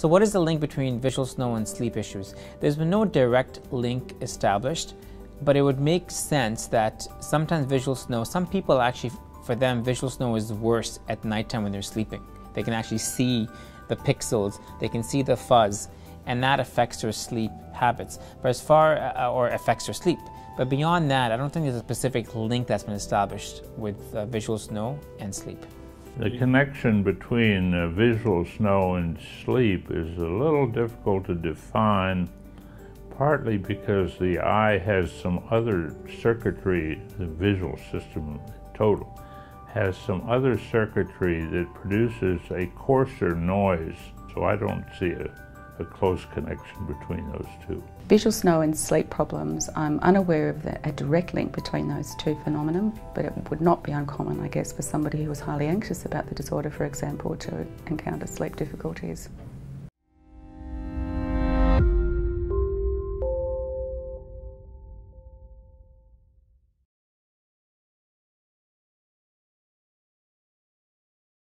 So, what is the link between visual snow and sleep issues? There's been no direct link established, but it would make sense that sometimes visual snow, some people actually, for them, visual snow is worse at nighttime when they're sleeping. They can actually see the pixels, they can see the fuzz, and that affects their sleep habits. But as far, uh, or affects their sleep. But beyond that, I don't think there's a specific link that's been established with uh, visual snow and sleep. The connection between uh, visual snow and sleep is a little difficult to define, partly because the eye has some other circuitry, the visual system total has some other circuitry that produces a coarser noise, so I don't see a a close connection between those two. Visual snow and sleep problems, I'm unaware of the, a direct link between those two phenomena, but it would not be uncommon, I guess, for somebody who was highly anxious about the disorder, for example, to encounter sleep difficulties.